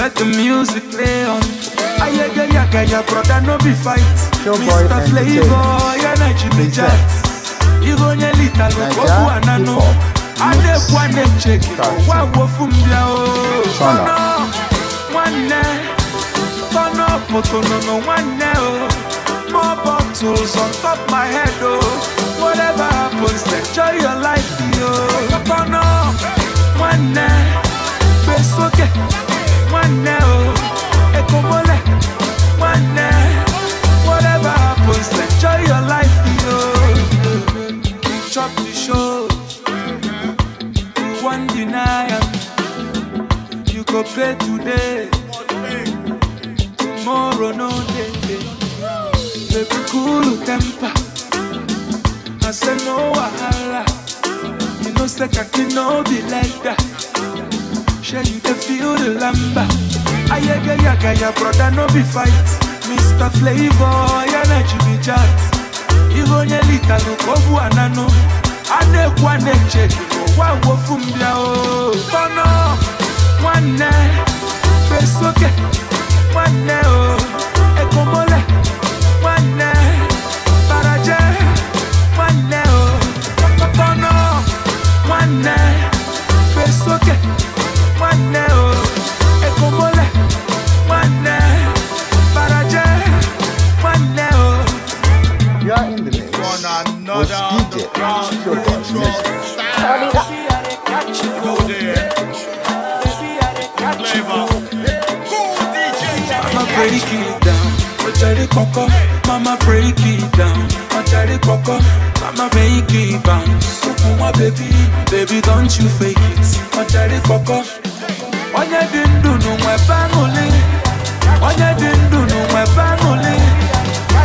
let the music play on. Aye, yeah, yeah, yeah, yeah, brother, no be fight. Mr. Flavour, Entertainment. yeah, na Jimmy Present. Jacks. Igo nye lita no Naija kobu anano. hip-hop Ade mix. kwa ne cheki. Start. Wa wo fumbia o. Turn up. Turn up. Turn up moto no no nwanne o. More bottles on top my head oh. Whatever happens, enjoy your life yo. Turn up. Nwanne. Besoke. Nwanne o. Oh. Ekomole. Nwanne. Whatever happens, enjoy your life yo. Chop the show. Won't deny. You go pay today. Tomorrow no day. Baby cool temper. I say no wahala. You know say no be like that. Share you the feel the lamba. Ayaga yaga ya brother no be fight. Mr. Flavour ya na Jimmy Jatt. Igo nye lita no kobu anano. Ade kwa ne cheki no wa o. Oh. Tono nwanne besoke nwanne o. Oh. Ekomole You are in the mix another DJ Shoboy Mix. Go there. Flavour. Cool DJ. Mama break it down. Ojari koko, mama break it down. Ojari koko, mama make it bounce. Ukuma baby, baby don't you fake it. Ojari koko, onye dị ndụ n'ụwa ebe aṅụlị. Onye dị ndụ n'ụwa ebe aṅụlị.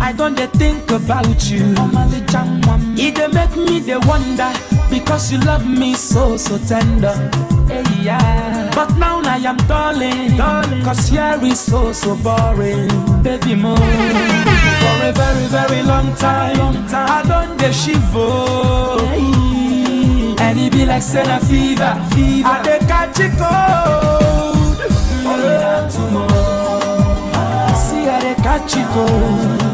I don dey think about you. E dey make me dey wonder because you love me so so tender. Hey, yeah. But now I am darling, cause here is so so boring, baby moon. For a very very long time, I don dey shiver. And it be like Senna fever, fever. I dey catch it cold. Yeah. See, I dey catch it cold.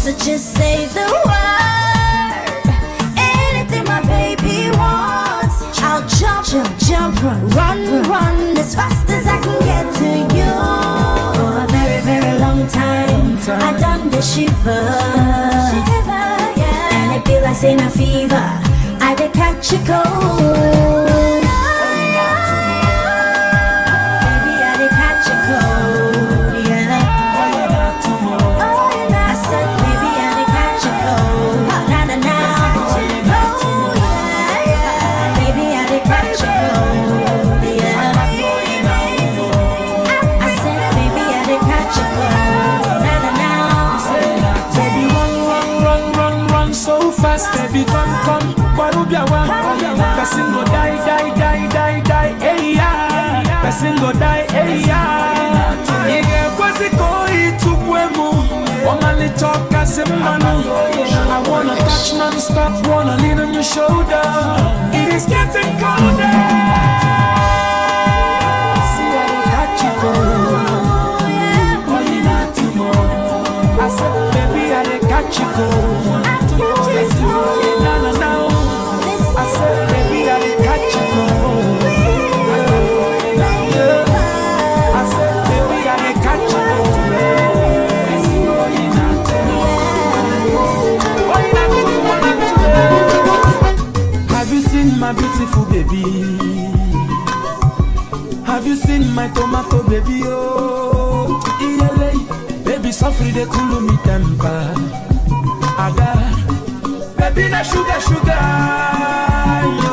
So just say the word. Anything my baby wants. I'll jump, jump, jump, run, run, run as fast as I can get to you. For a very, very long time, I done the shiver. yeah. And it be like saying a fever. I did catch a cold. talk as a man. I wanna touch non-stop, wanna lean on your shoulder. It is getting colder. Chico. beautiful baby have you seen my tomato baby oh iyele baby sofri dey cool me temper aga baby na sugar sugar. Yeah.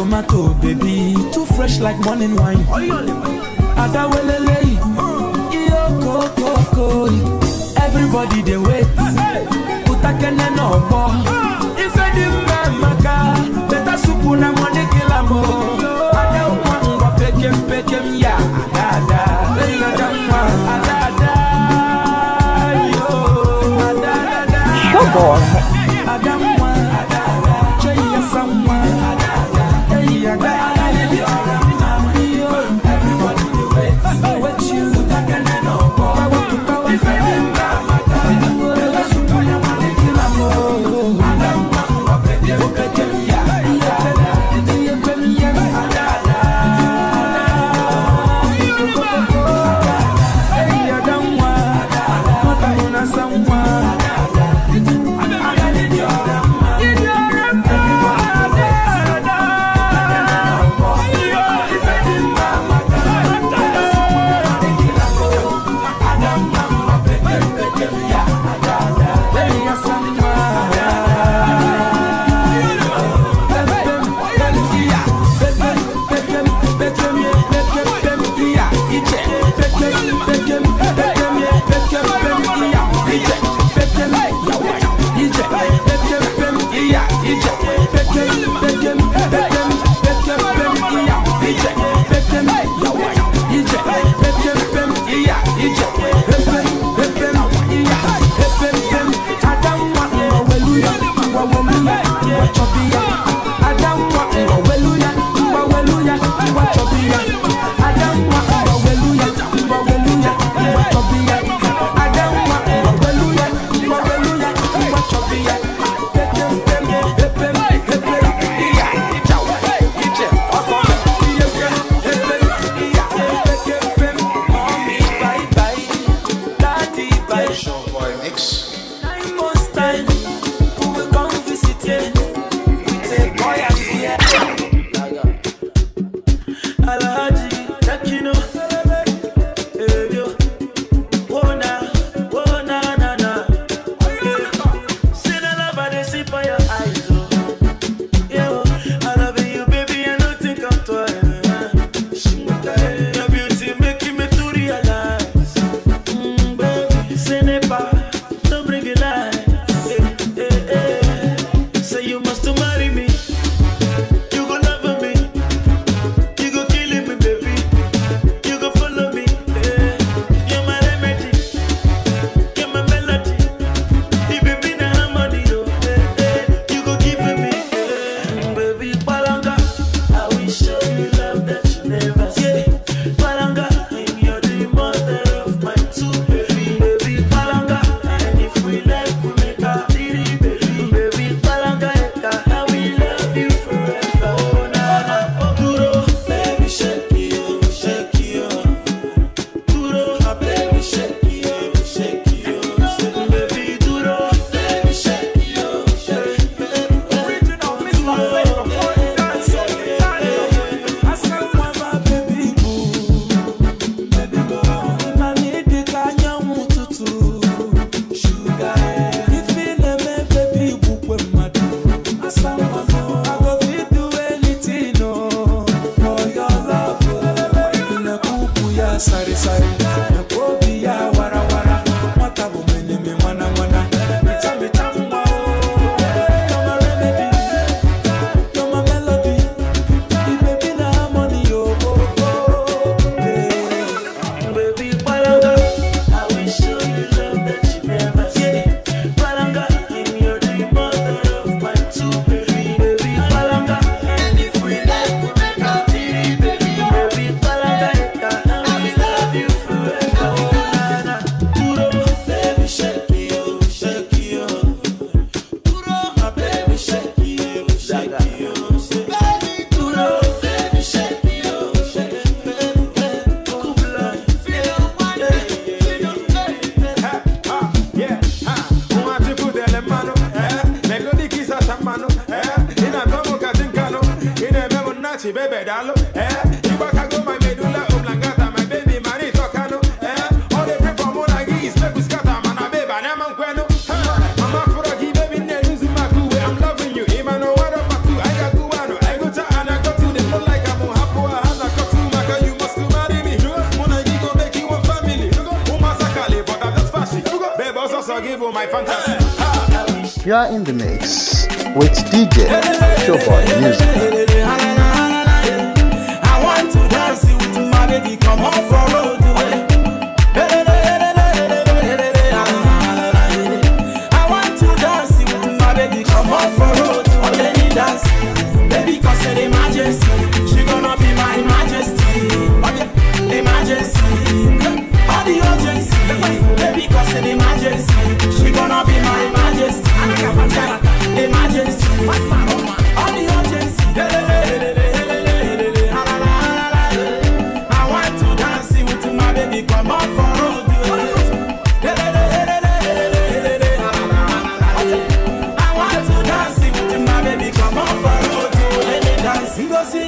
tomato, baby, too fresh like morning wine. Ada Adawelele, iyo koko. Everybody they wait. Utakene no bo. Ife di mbe maka, better soup na mwande kilambo. Ada umwa peke peke ya, ada ada. Reina jamwa, ada ada. Ada ada. Shoboy.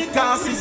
ficasse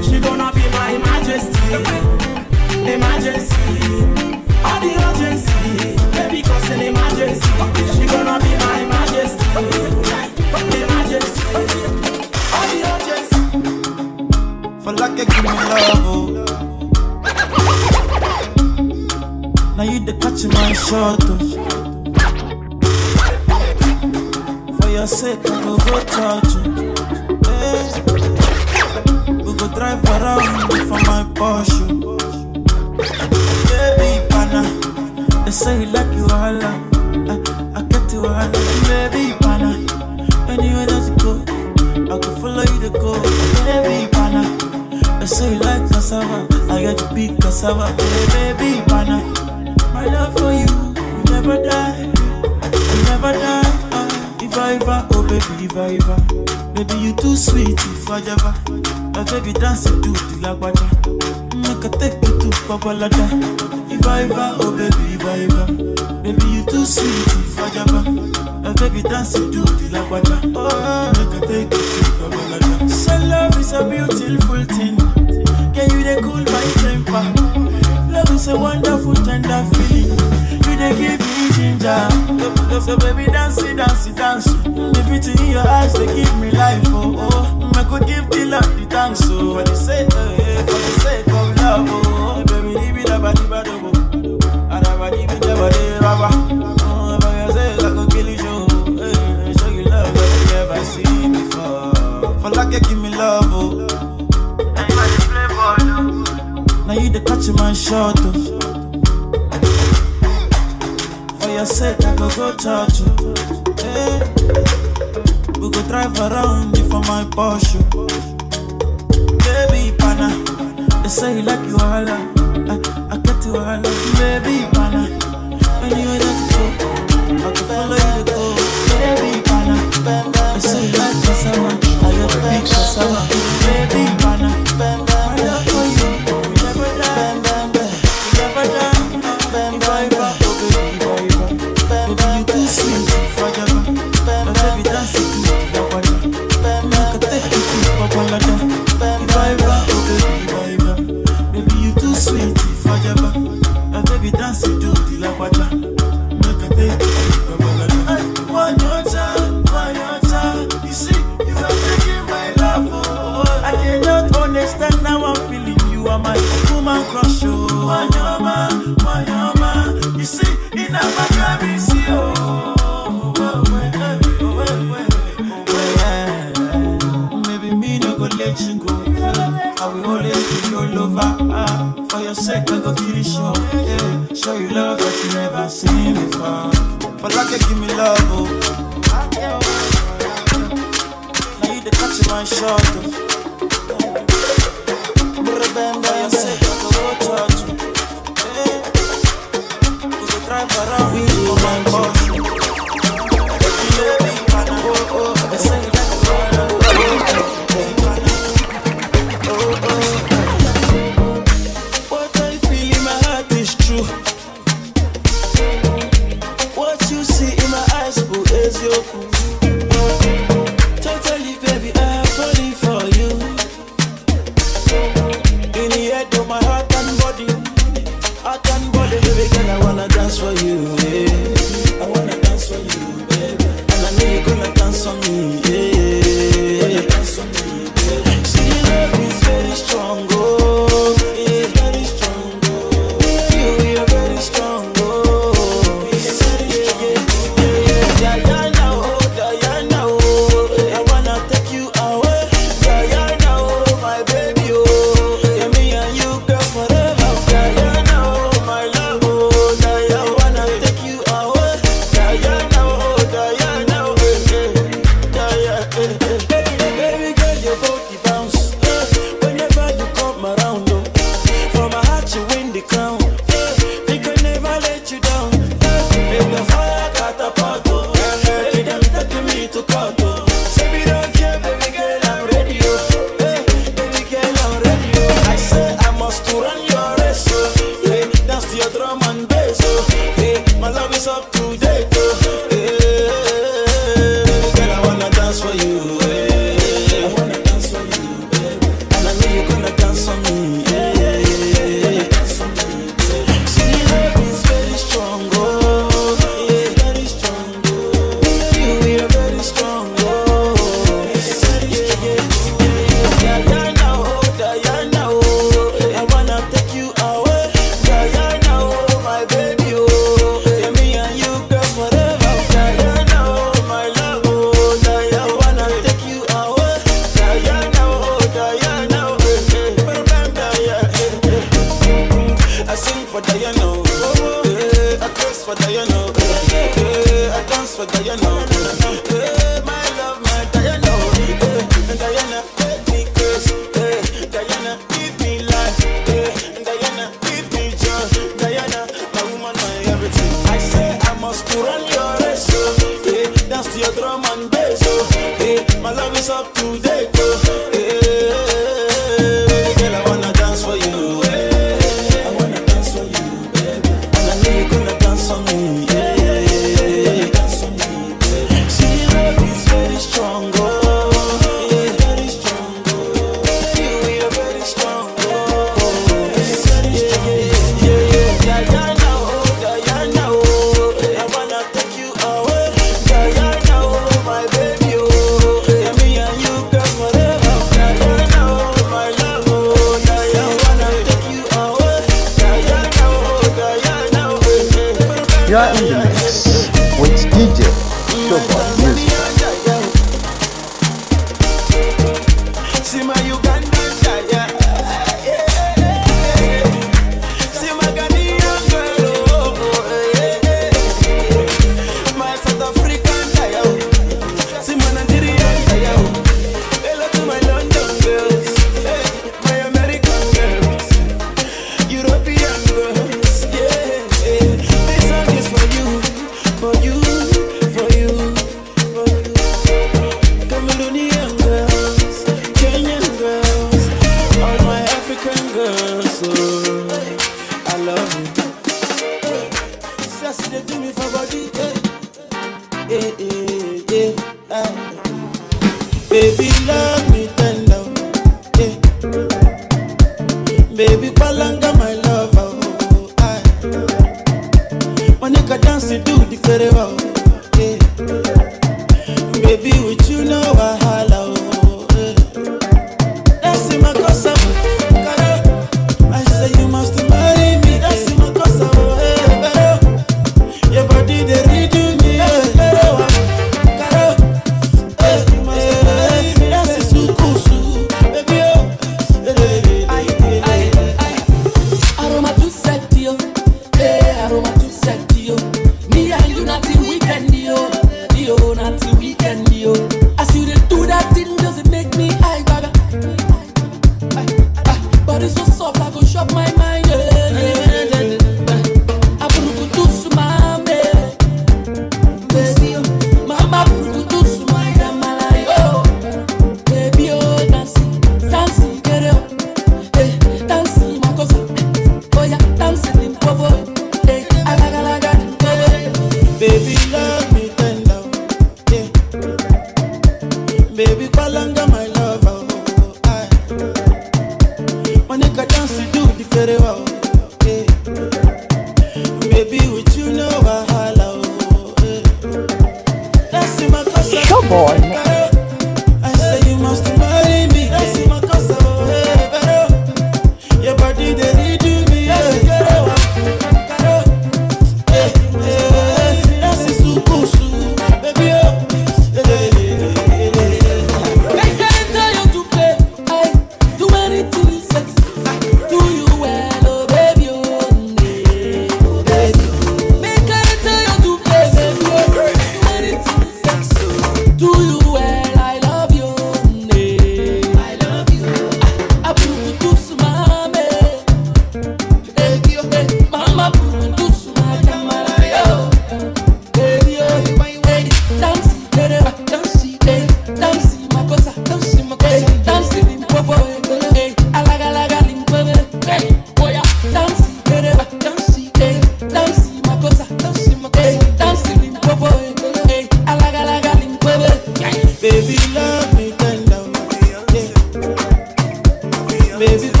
baby.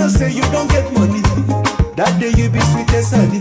know say you don't get money. That day you be sweet as honey.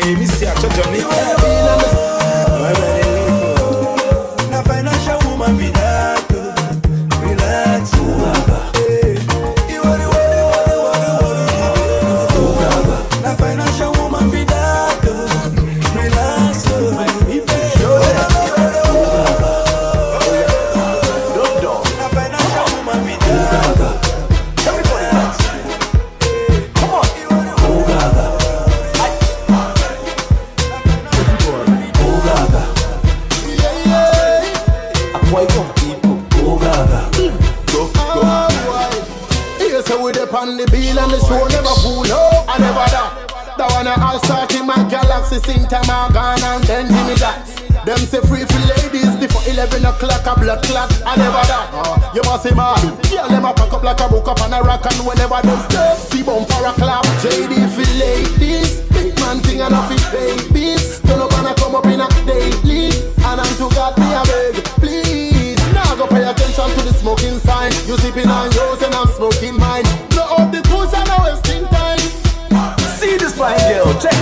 Can you miss your church on it?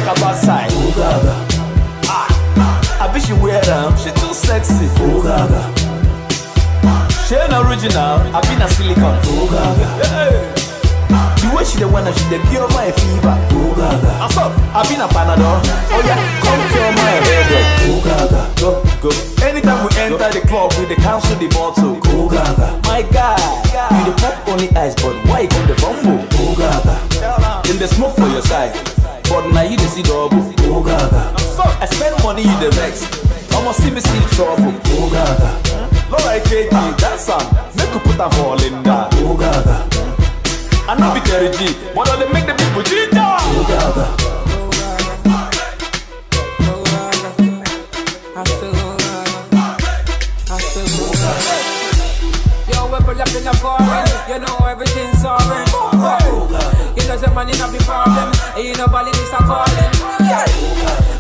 Her backside. Oh gaga. Ah, I bet she wear them. She too sexy. Oh gaga. She ain't original. I been a silicon. Oh gaga. Hey. The way she the one she the cure my fever. Oh gaga. I saw. I been a panadol. Oh yeah, come cure my headache. Oh gaga. Go go. Anytime we enter the club, we the cancel the bottle. Oh gaga. My guy, you the pop only ice, but why you come the bumble? Oh gaga. In the smoke for your side, but now you the see double. Oh gaga. So I spend money in the vex. I'ma see me see trouble. Oh gaga. Lord, KT, that song, make you put a fall in that. Oh gaga. I know be Terry G, but all they make the people ginger. Oh gaga. Yo, we pull up in the foreign, you know everything's soaring. Oh, You know the money not be problem, and you know Bali is a calling. Yeah,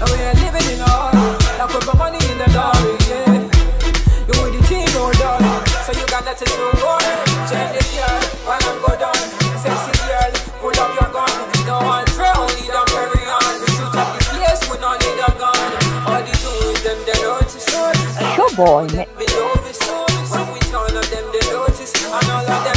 we ain't living in a hurry, like we put money in the lorry. Yeah, you with the team, no darling, so you got nothing to worry. Change this girl, while I'm go down, sexy girl, pull up your gun. No one try, only them carry on. We shoot up the place, we don't need a gun. All the dudes, them they. Sure boy, man. Novice. When we turn up them, they notice. And all of them,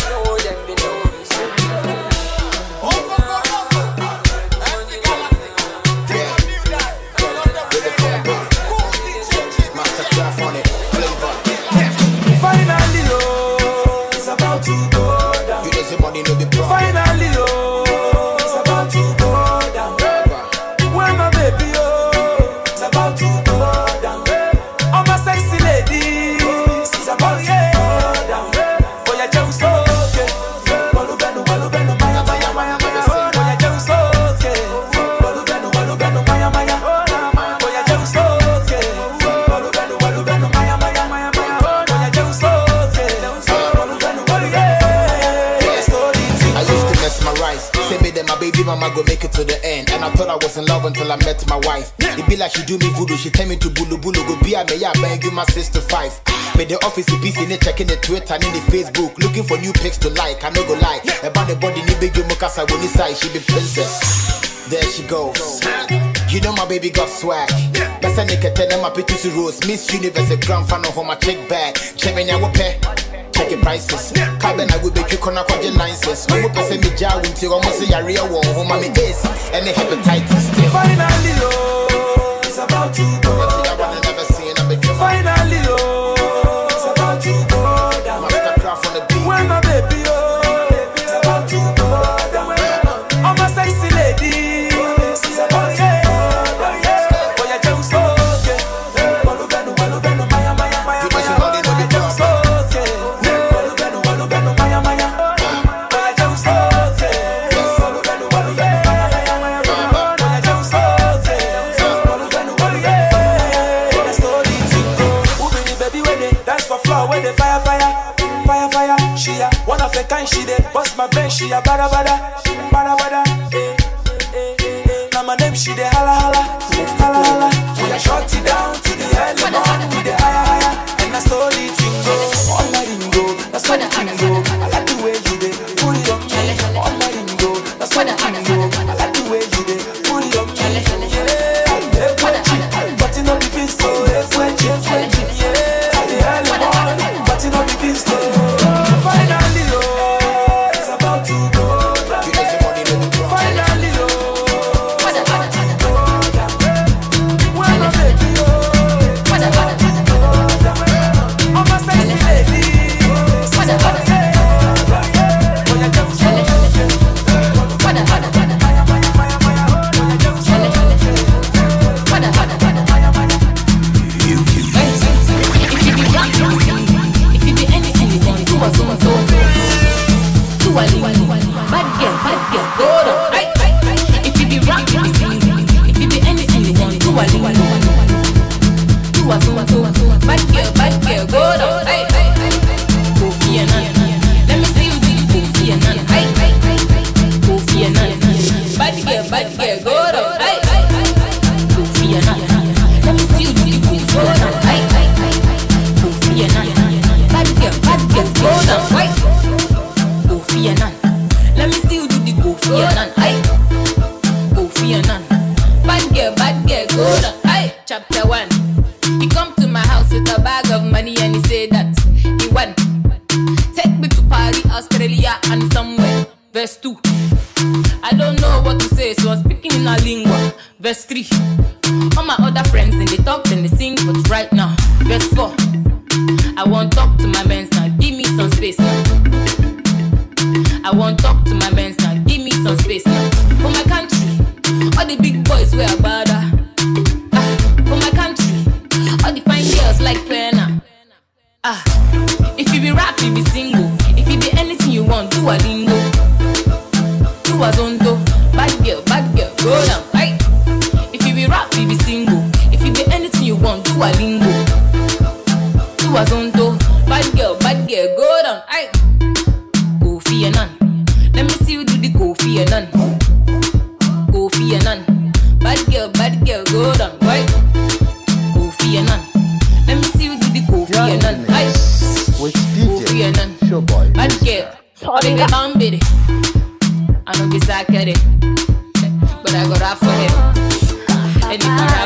was in love until I met my wife. It be like she do me voodoo. She tell me to bulu bulu go be a me ya bang you my sister five. Me the office busy in checking the Twitter and in the Facebook. Looking for new pics to like. I no go lie. About the body ni big you mukasa when say she be princess. There she goes. You know my baby got swag. Best I nigga tell them my pictures rose. Miss Universe a grand fan of my check bag. Check me now. Check prices. Carbon I will make you corner for your licenses. No more person me jar with you. Almost say area one home. I'm ace and the hepatitis. Finally, oh, it's about to go. Finally, of kind. She dey bust my brain. She a bada bada, bada bada. Eh, eh, eh. Now my name she dey holla, holla i quizá it, but I got off for him. And if I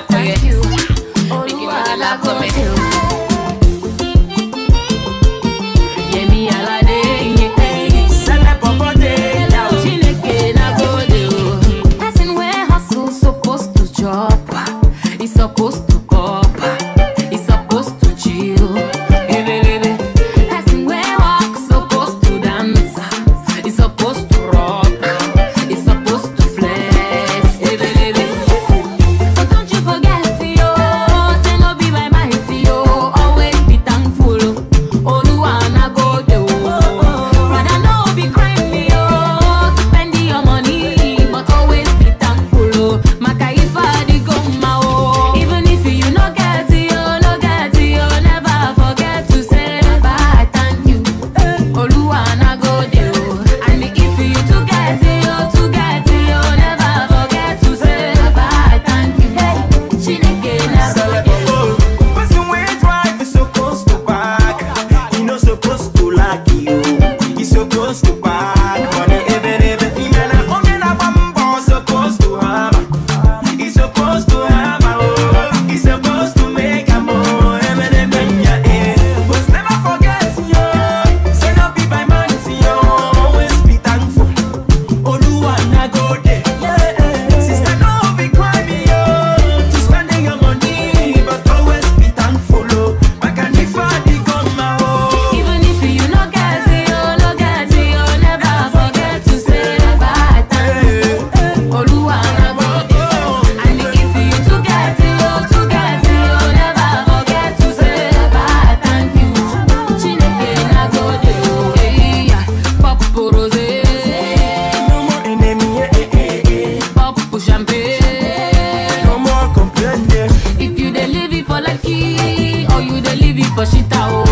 for lucky or you dey live it for shit, o. Oh.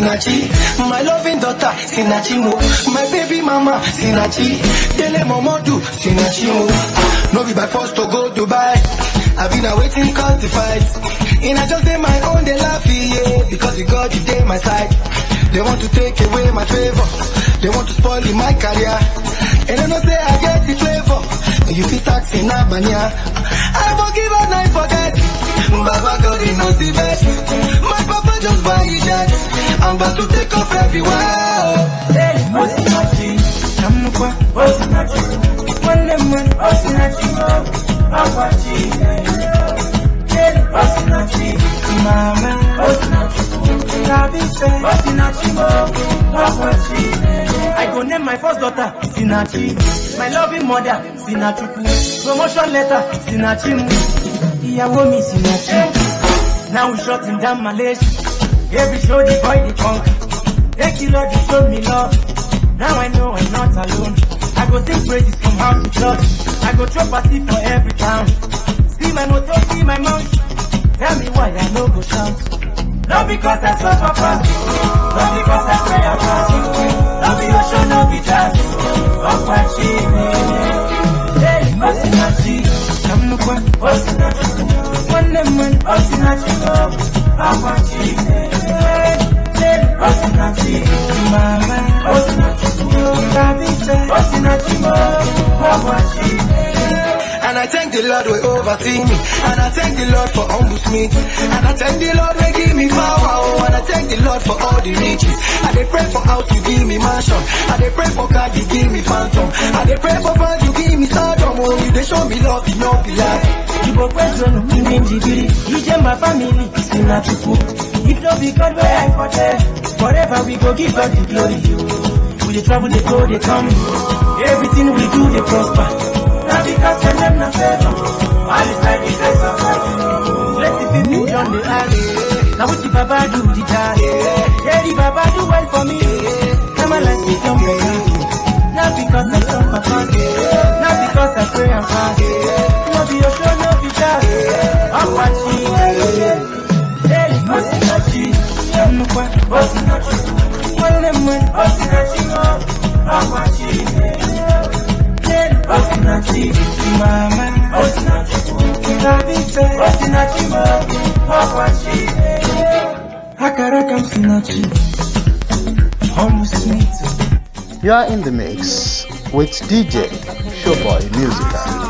Sinachi. My loving daughter, Sinachi mo. My baby mama, Sinachi. Dele Momodu, Sinachi mo. Ah, no be by force to go Dubai. I've been awaiting cause the fight. And I just did my own, they laugh, yeah. Because the God is there my side. They want to take away my favor. They want to spoil my career. And I know say I get the flavor. You feel taxing, Albania. I forgive and I forget. Baba God, he knows the best. My papa just buy his jet. I'm about to take off everywhere. Hey, what's in that thing? Chamukwa, what's? One lemon, what's in? I'm watching. Hey, what's? Mama, what's in that thing? Tabitha, what's in that. I go name my first daughter, Sinachi. My loving mother, Sinachuku. Promotion letter, Sinachimu. Ìyàwó mi Sinachi. Now we shutting down Malaysia. Every show the boy the conquer. Thank you Lord, you showed me love. Now I know I'm not alone. I go sing praises from house to church. I go throw party for every town. See my motor, see my mouth. Tell me why I no go shout. Not because I suffer fast. Not because I pray I fast. Not be ocean, not be jazz. Up my chin. Hey, what's in I'm no one. Them in that cheek? Mama, And I thank the Lord will oversee me. And I thank the Lord for humble me. And I thank the Lord will give me power. Oh, and I thank the Lord for all the riches. I dey pray for house, you give me mansion. I dey pray for car, you give me phantom. I dey pray for fans, you give me stardom. Oh, you dey show me love, you know be lie. Ibo kwezonu ime njibiri ije my family sinatuku if no be God where I for there forever we go give God the glory we dey travel dey go dey come everything we do dey prosper na because dem dem na favour all this life is just a plenty people don dey ask na wetin baba do the guy yeah the baba do well for me na my life dey jump around na because I suffer fast na because I pray and fast no be your show no be that. Ọkwachi hey osinachi nnukwu osinachi nwanne m nwere osinachi ọkwachi hey osinachi You are in the mix with DJ Shoboy Musica.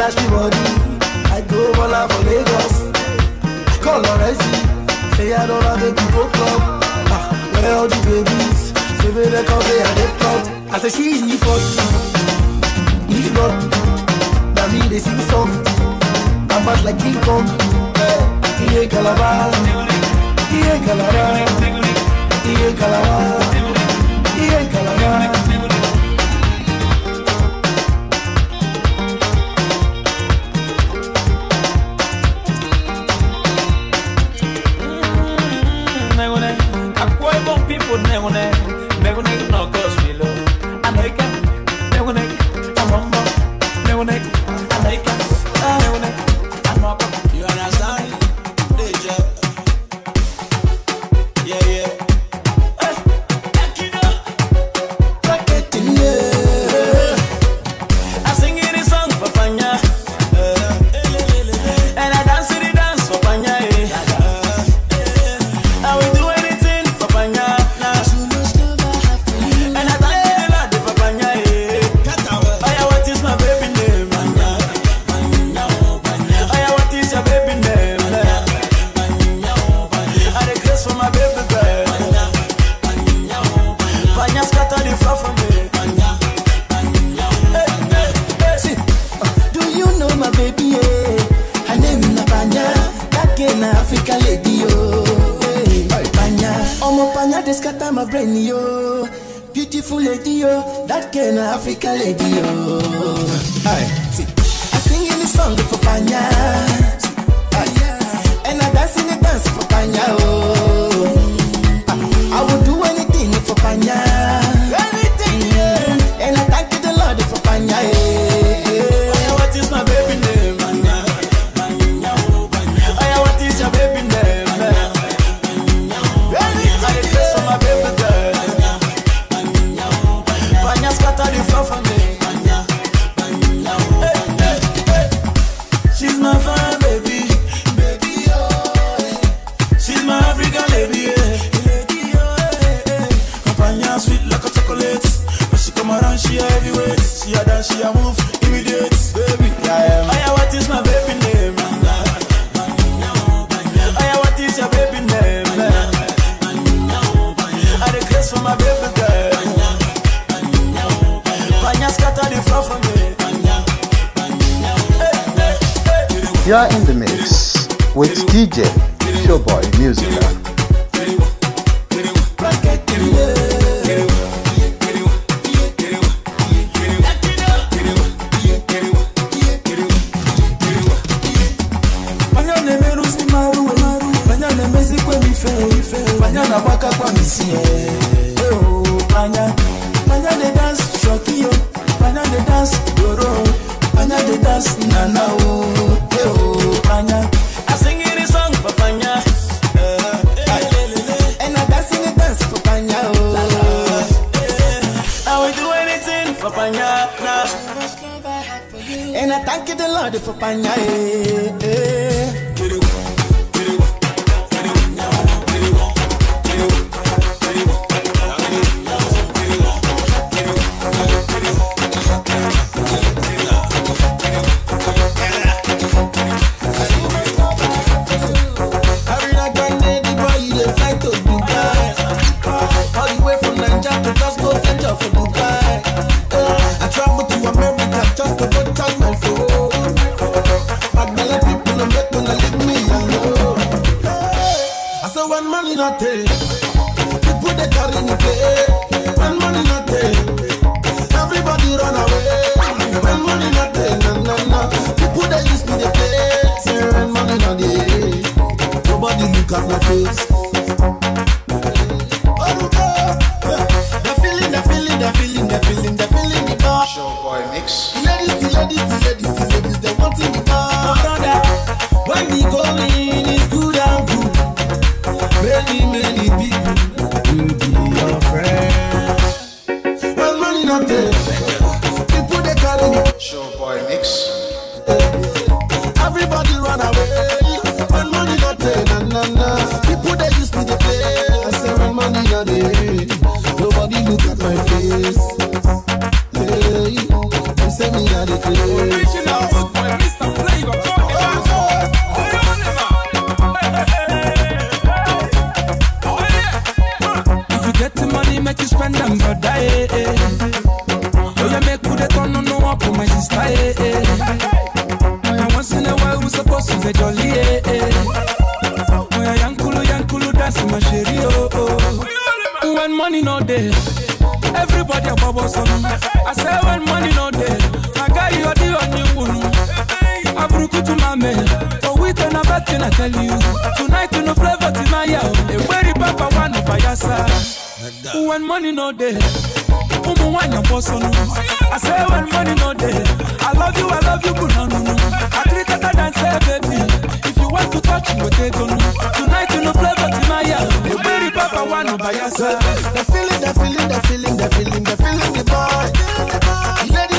dash me money. I go all out for Lagos. Call all I see, Say I don't have a people club. Ah, where all the babies? Say me they come, say I they come. I say she's me for you. If not, that me they sing song. I'm bad like King Kong. He ain't Calabar. He ain't Calabar. He ain't Calabar. When money not a day. People they carry who play. When money not there. Everybody run away. When money not there. Na na na. People they used to they play. Say one man in a. Nobody look at my face. tell you. Tonight you no flavor to my yaw. A very papa one of Ayasa. When money no day. Umu one your person. I say when money no day. I love you, I love you, but no, no, no. I treat it than say baby. If you want to touch, you will take on. Tonight you no flavor to my yaw. A very papa one buy Ayasa. The feeling, the feeling, the feeling, the feeling, the feeling, the boy. The boy.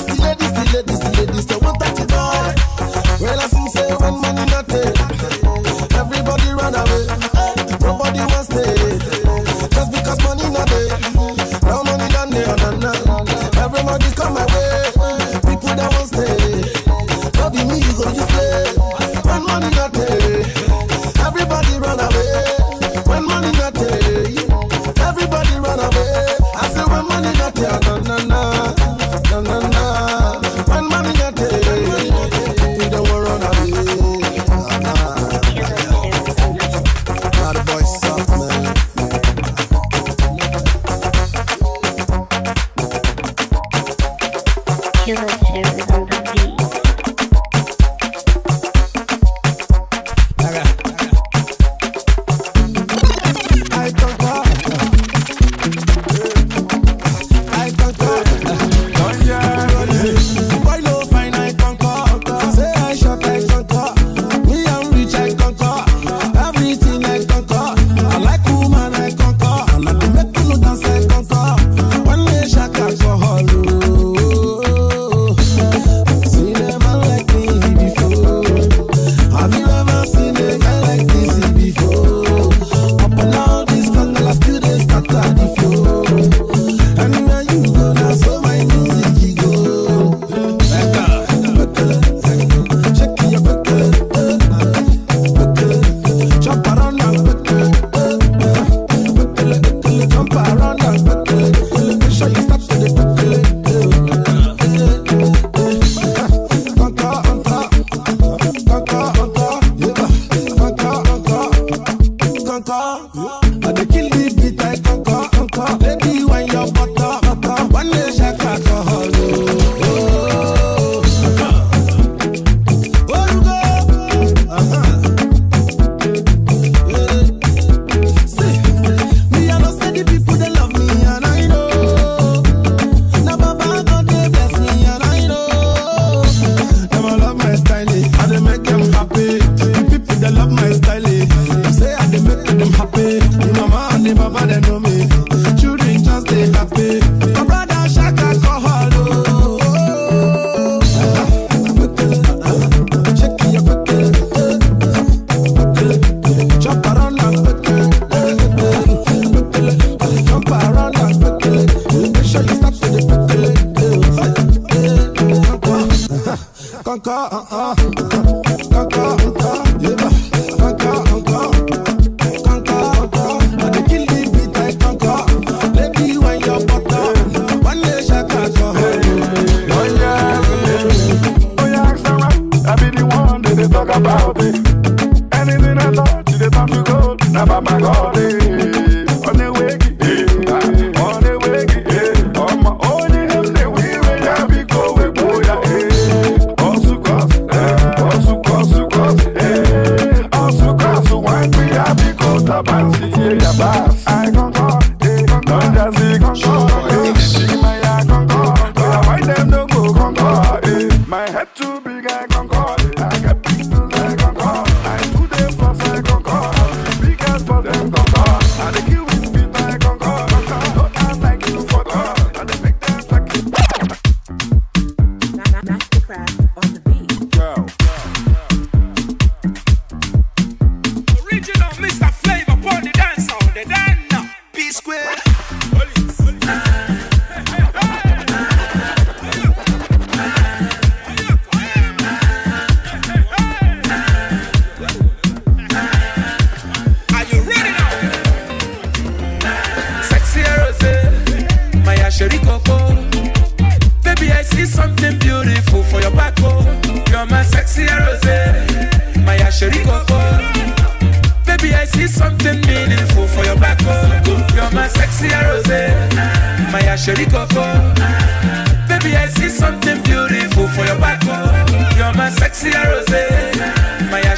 Papa they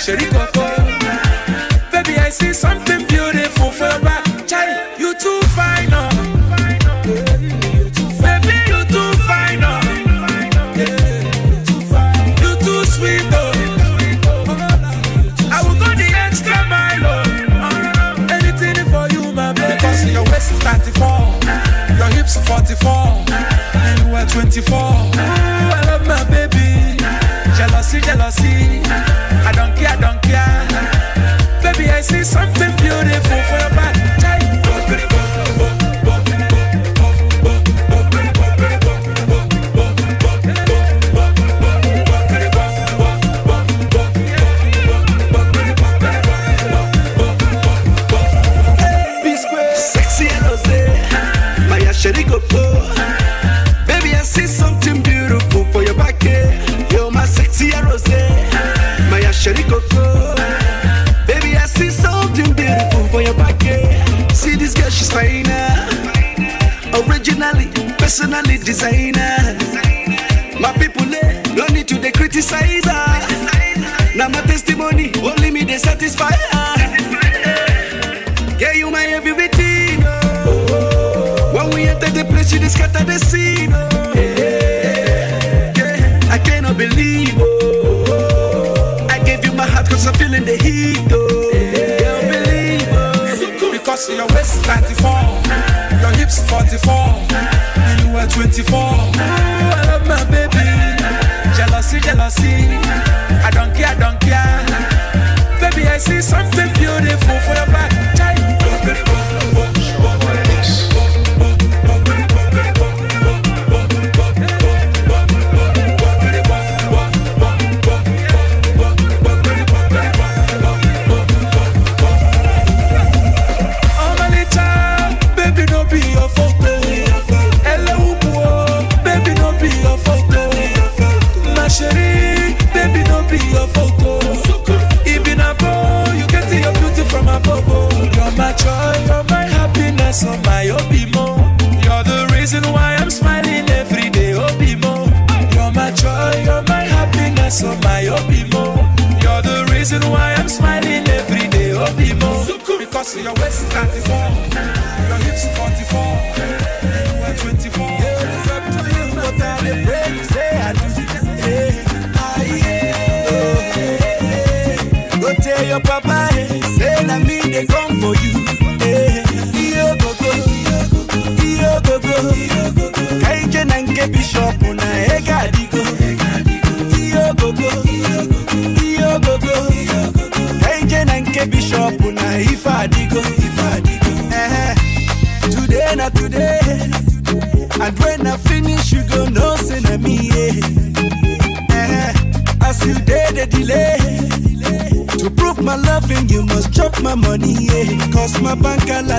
my Asheri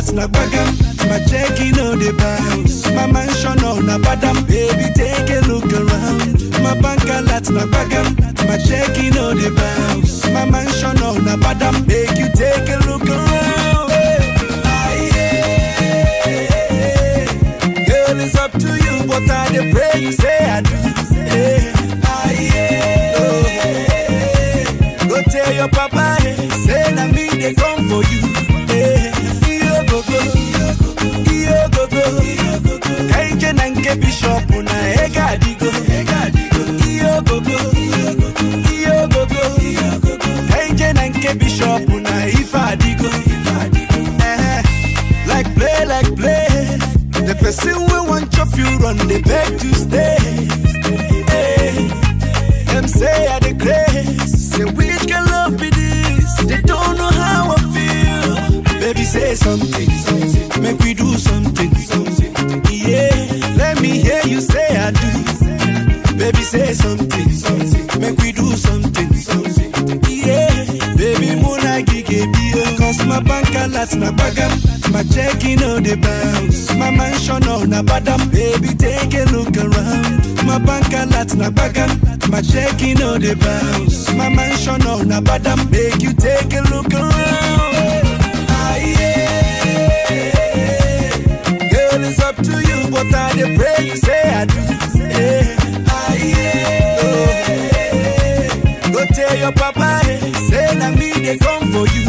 that's not backup. flats na bagam. My checking on the bounce. My mansion on a badam. Baby, take a look around. My bank alert na bagam. My checking on the bounce. My mansion on a badam. Make you take a look around. Ah, yeah. Girl, it's up to you, but I dey pray you say I do. Yeah. Ah, yeah. Go tell your papa, say na me they come for you.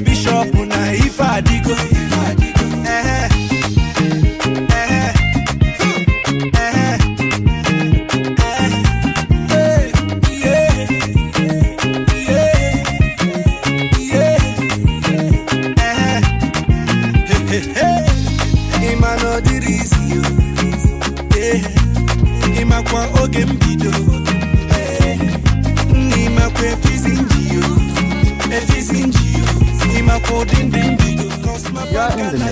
bishop na ife adigo ife adigo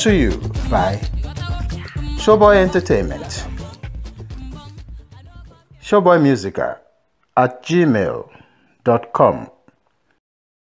To you by Shoboy Entertainment. Shoboy Musica at gmail.com.